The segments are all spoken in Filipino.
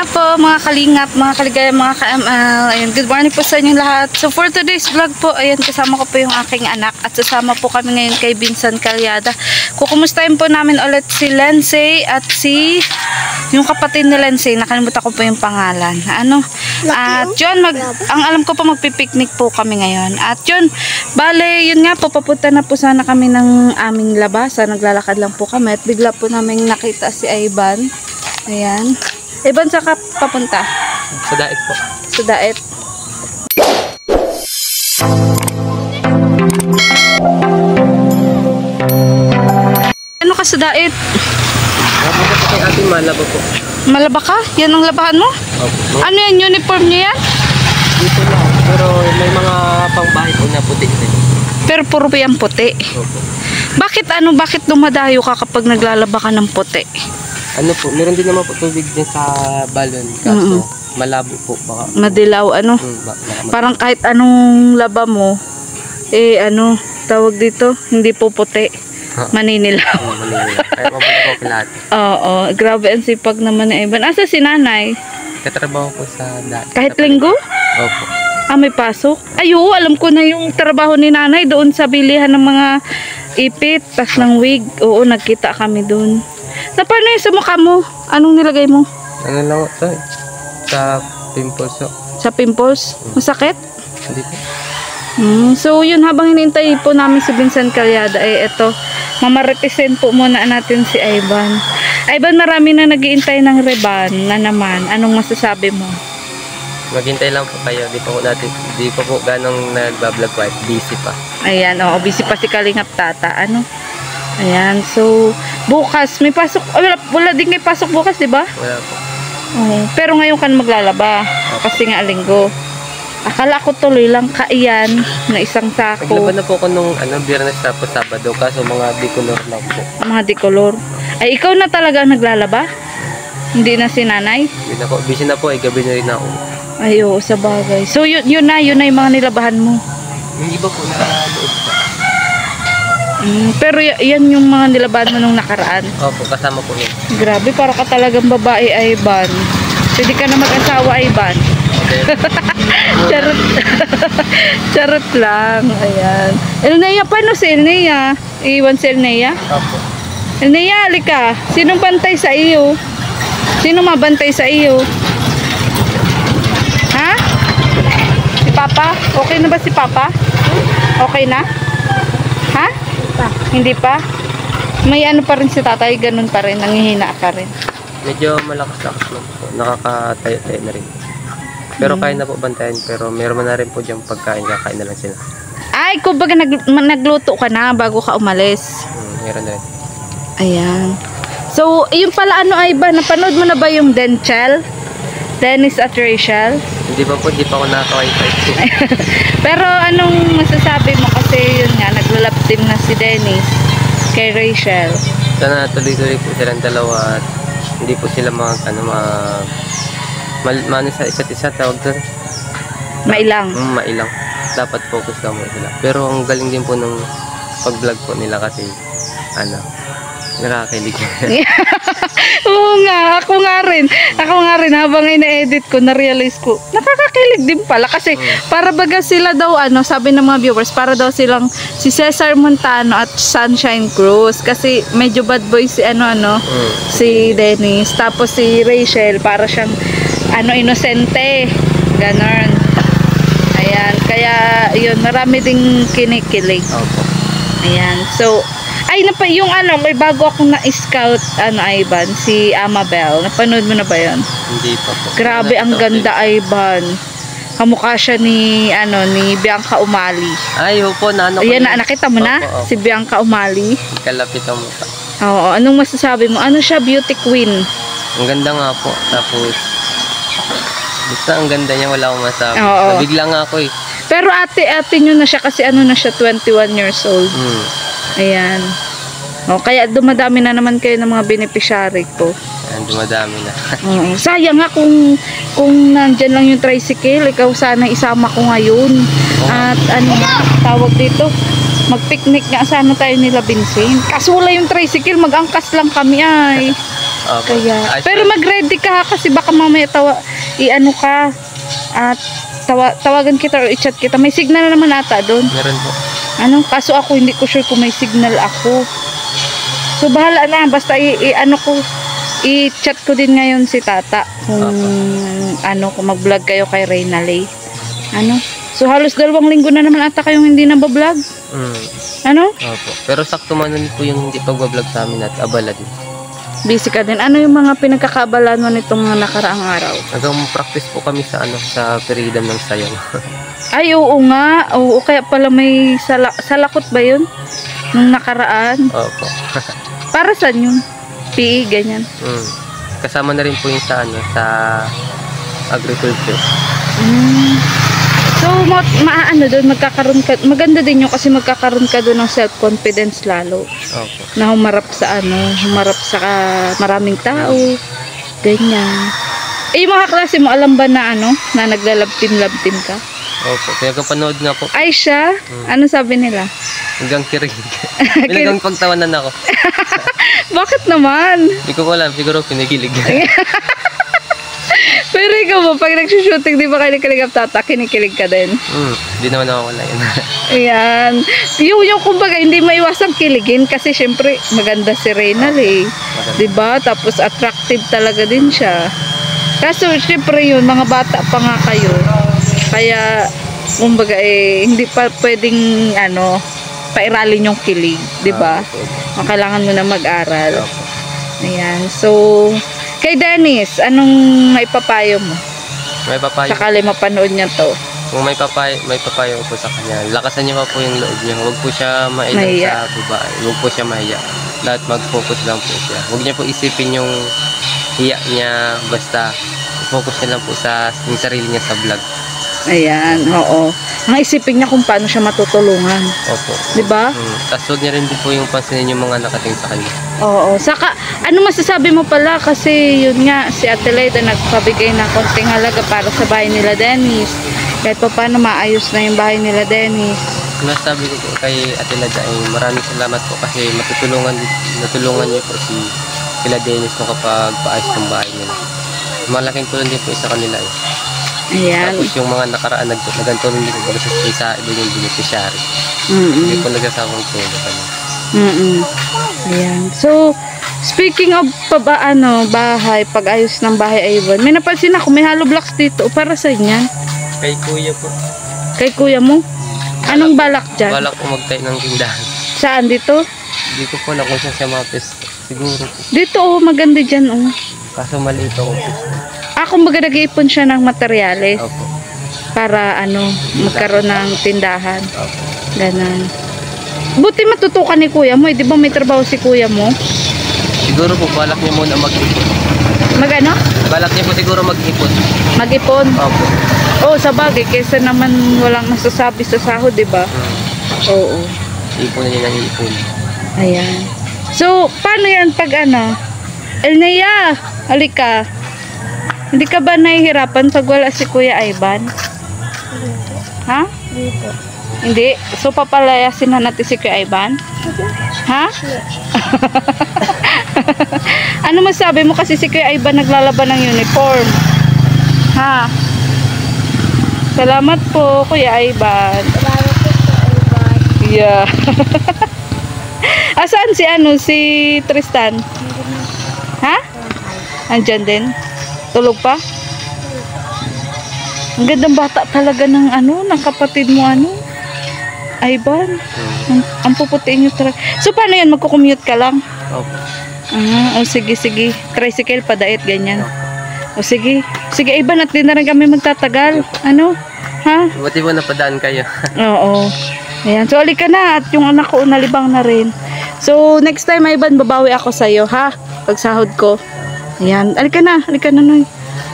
nga po mga kalingap, mga kaligaya, mga ka-ML. Ayun, good morning po sa inyo lahat. So for today's vlog po, ayun, kasama ko po yung aking anak at sasama po kami ngayon kay Vincent Calyada. Kukumustahin po namin ulit si Lensei at si yung kapatid ni Lensei. Nakalimutan ko po yung pangalan. Ano? At yun, mag, ang alam ko po magpipiknik po kami ngayon. At yun, bale, yun nga po, papunta na po sana kami ng aming labasan. Naglalakad lang po kami at bigla po namin nakita si Ivan. Ayan. Ivan, saan ka papunta? Sa daig po. Sa daet. Ano ka sa daet? Napunta po kay ating malabo po. Malaba ka? Yan ang labahan mo? Opo. Ano yan? Uniform niya yan? Dito lang. Pero may mga pangbahay po na puti din. Pero puro yan puti. Opo. Bakit ano? Bakit dumadayo ka kapag naglalaba ka ng puti? Ano po, meron din naman po tubig din sa balon. Kaso malabo po. Baka, Madilaw ano? hmm, ba, Parang kahit anong laba mo, eh ano, tawag dito, hindi po puti. Ha? Maninilaw. ano, manila. Kaya mabuti po lahat. Oo, grabe ang sipag naman ni Ivan. Asa si nanay? Katrabaho po sa daig. Kahit Sa- linggo? Opo. Ah, may pasok? Ay, oo, alam ko na yung trabaho ni nanay doon sa bilihan ng mga ipit, tas ng wig. Oo, nagkita kami doon. Na paano yung sa mukha mo? Anong nilagay mo? Ano lang ito eh. Sa pimples po. Sa pimples? Masakit? Hindi po. Hmm, so yun, habang hinintay po namin si Vincent Calyada, eh eto, mamarepresent po muna natin si Ivan. Ivan, marami na nagiintay ng reban na naman. Anong masasabi mo? Maghintay lang po kayo. Di pa po natin, di pa po ganong nagbablog wife. Busy pa. Ayan, oo, busy pa si Kalingap Tata. Ano? Ayan, so, bukas, may pasok, ah, wala, wala din may pasok bukas, di ba? Wala po. Oo, pero ngayon ka na maglalaba, kasi nga linggo. Akala ko tuloy lang kaiyan na isang sako, na po ako nung ano, biyernes tapos Sabado. Kaso mga bicolor lang po. mga decolor. Ay, ikaw na talaga ang naglalaba? Hindi na si nanay? Yun na po. Busy na po eh. Gabi na rin ako. Ay, oo, sa bagay. So, yun, yun na, yun na yung mga nilabahan mo. Yung iba po na loob pa. Mm, pero yan yung mga nilabahan mo nung nakaraan. Opo, kasama po yun. Grabe, para ka talagang babae, Ivan. Pwede ka na mag-asawa, Ivan. Okay. Charot. Charot lang. Ayan. Elnea, paano si Elnea? Iwan si Elnea? Opo. Elnea, halika. Sinong bantay sa iyo? Sino mabantay sa iyo? Ha? Si Papa? Okay na ba si Papa? Okay na? Ha? Hindi pa? May ano pa rin si tatay, ganun pa rin, nangihina ka rin. Medyo malakas-lakas lang po. Nakakatayo-tayo na rin. Pero kaya na po bantayan. Pero meron na rin po dyan pagkain. Kakain na lang sila. Ay, kumbaga nag, nagluto ka na bago ka umalis. Hmm, meron na rin. Ayan. So, yung pala ano ay ba, napanood mo na ba yung Denchel? Dennis at Rachel? Hindi pa po, hindi pa ako nakaka-wifi. Pero anong masasabi mo kasi yun nga, naglalab team na si Dennis kay Rachel. Sana tuloy-tuloy po silang dalawa at hindi po sila mga, ano, mga, mal, mano sa isa't isa, tawag doon. Mailang. Mm, mailang. Dapat focus lang mo sila. Pero ang galing din po nung pag-vlog po nila kasi, ano, nakakakilig. Oo nga, ako nga rin. Ako nga rin, habang ina-edit ko, na-realize ko, nakakakilig din pala. Kasi para baga sila daw, ano, sabi ng mga viewers, para daw silang si Cesar Montano at Sunshine Cruz. Kasi medyo bad boy si ano, ano, mm. si Dennis. Tapos si Rachel, para siyang, ano, inosente. Ganon. Ayan, kaya, yun, marami ding kinikilig. Opo. Ayan. So, ay napa yung ano, may bago akong na-scout ano Ivan, si Amabel. Napanood mo na ba 'yon? Hindi pa po. Grabe ang ganda Ivan. Kamukha siya ni ano ni Bianca Umali. Ay, opo, na ano ko Ayan yun. na nakita mo na Opo, opo. si Bianca Umali. Kalapit ang mukha. Oo, anong masasabi mo? Ano siya beauty queen? Ang ganda nga po. Tapos, basta ang ganda niya, wala akong masabi. Oo. Nabigla nga ako eh. Pero ate-ate nyo na siya kasi ano na siya 21 years old. Hmm. Ayan. O, kaya dumadami na naman kayo ng mga beneficiary ko. Ayan, dumadami na. Oo. Sayang nga kung kung nandyan lang yung tricycle, ikaw sana isama ko ngayon. At ano nga, tawag dito, magpicnic nga sana tayo nila Vincent. Kaso wala yung tricycle, mag-angkas lang kami ay. Opo. Kaya, pero mag-ready ka ha, kasi baka mamaya tawa, i-ano ka, at tawa, tawagan kita or i-chat kita. May signal na naman ata doon. Meron po. Ano, kaso ako hindi ko sure kung may signal ako. So bahala na, basta i, i- ano ko, i-chat ko din ngayon si Tata kung ano, kung mag-vlog kayo kay Reynalay. Ano? So halos dalawang linggo na naman ata kayong hindi nabablog. Mm. Ano? Opo. Pero sakto man nun po yung hindi pagbablog sa amin at abala din. Busy ka din. Ano yung mga pinagkakaabalan mo nitong mga nakaraang araw? Hanggang practice po kami sa ano sa freedom ng sayaw. Ay, oo nga. Oo, kaya pala may sala, salakot ba yun? Nung nakaraan. Opo. Para saan yun? PE, ganyan. Mm. Kasama na rin po yung sa ano sa agriculture. Mm. So, ma maano doon, magkakaroon ka, maganda din yun kasi magkakaroon ka doon ng self-confidence lalo. Opo. Na humarap sa ano, humarap sa ah, maraming tao, ganyan. Eh, yung mga klase mo, alam ba na ano, na naglalabtim-labtim ka? Opo. Pinagpanood nga po Ay, siya? Ano sabi nila? hanggang kirig. Pinagang pagtawanan ako. Bakit naman? Hindi ko alam. Siguro pinigilig. Pero ikaw ba, pag nagsushooting, di ba kayo nakikilig tata, kinikilig ka din? mm. Hindi naman ako wala yun. Ayan. Yung, yung kumbaga, hindi maiwasang kiligin kasi syempre, maganda si Reynal eh. Maganda. 'Di ba? Tapos attractive talaga din siya. Kaso syempre yun, mga bata pa nga kayo. Kaya kumbaga eh hindi pa pwedeng ano pairalin yung kilig, 'di ba? Ah, Kailangan mo na mag-aral. Ayan. So kay Dennis, anong maipapayo mo? May papayo. Sakali mapanood niya to. Kung may papayo, may papayo po sa kanya. Lakasan niyo pa po yung loob niya. Huwag po siya mailang Mahiya. sa babae. Huwag po siya mahiya. Lahat mag-focus lang po siya. Huwag niya po isipin yung hiya niya. Basta focus niya lang po sa yung sarili niya sa vlog. Ayan, oo. Ang isipin niya kung paano siya matutulungan. Opo. 'Di ba? Mm. Tapos huwag niya rin din po yung pansinin yung mga nakating sa kanya. Oo. Saka, ano masasabi mo pala? Kasi yun nga, si Ate Leda nagpabigay ng konting halaga para sa bahay nila Dennis. Kahit pa paano maayos na yung bahay nila Dennis. Nasabi ko po kay Ate Lada ay maraming salamat po kasi matutulungan natulungan niyo po si Kila Dennis no kapag paayos ng bahay nila. Malaking tulong din po sa kanila eh. Ayan. Tapos yung mga nakaraan nag nagantulong din po sa, sa iba yung beneficiary. Hindi Mm-mm. po nagsasawang tulong kami. Mm-mm. Ayan. So, speaking of pa ba, ano, bahay, pag-ayos ng bahay Ivan, may napansin ako, may hollow blocks dito. Para sa yan? Kay kuya po. Kay kuya mo? Anong balak dyan? Balak po magtayo ng tindahan. Saan dito? Hindi ko po alam kung saan siya mapis. Siguro po. Dito, oh, maganda dyan, oh. Kaso maliit ako kumbaga nag-iipon siya ng materyales Opo. para, ano, magkaroon ng tindahan. Opo. Ganon. Buti matutukan ni kuya mo, eh. Di ba may trabaho si kuya mo? Siguro po balak niya muna mag-ipon. Mag ano? Balak niya po siguro mag-ipon. Mag-ipon? Opo. Oo, sa bagay. Kesa naman walang nasasabi sa sahod, di ba? Hmm. Oo. Ipunan niya ng ipon. Ayan. So, paano yan pag ano? Elnea, halika. Hindi ka ba nahihirapan pag wala si Kuya Ivan? Ha? Hindi. So, papalayasin na natin si Kuya Ivan? Ha? ano masabi mo kasi si Kuya Ivan naglalaban ng uniform? Ha? Salamat po, Kuya Ivan. Yeah. Asaan si ano, si Tristan? Ha? Andyan din? Tulog pa? Ang gandang bata talaga ng ano, ng kapatid mo ano. Ivan. Ang, ang puputiin nyo talaga. So, paano yan? Magkukommute ka lang? Opo. Ah, o sige, sige. Tricycle, padait, ganyan. O sige. Sige, Ivan, at di na rin kami magtatagal. Ano? Ha? Buti po napadaan kayo. Oo. Ayan. So, alika na. At yung anak ko, nalibang na rin. So, next time, Ivan, babawi ako sa'yo, ha? Pagsahod ko. Ayan. Alika na. Alika na, Noy.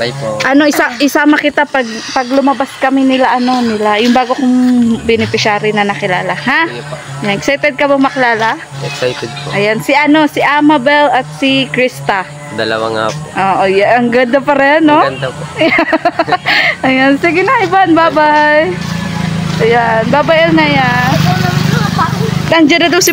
Bye po. Ano, isa, isama kita pag, pag lumabas kami nila, ano, nila. Yung bago kong beneficiary na nakilala, ha? Sige po. Ayan. Excited ka ba makilala? Excited po. Ayan. Si ano, si Amabel at si Krista. Dalawa nga po. Oo, yeah. Ang ganda pa rin, no? Ang ganda po. Ayan. Sige na, Ivan. Bye-bye. Ayan. Bye-bye, Elnaya. Nandiyan na daw si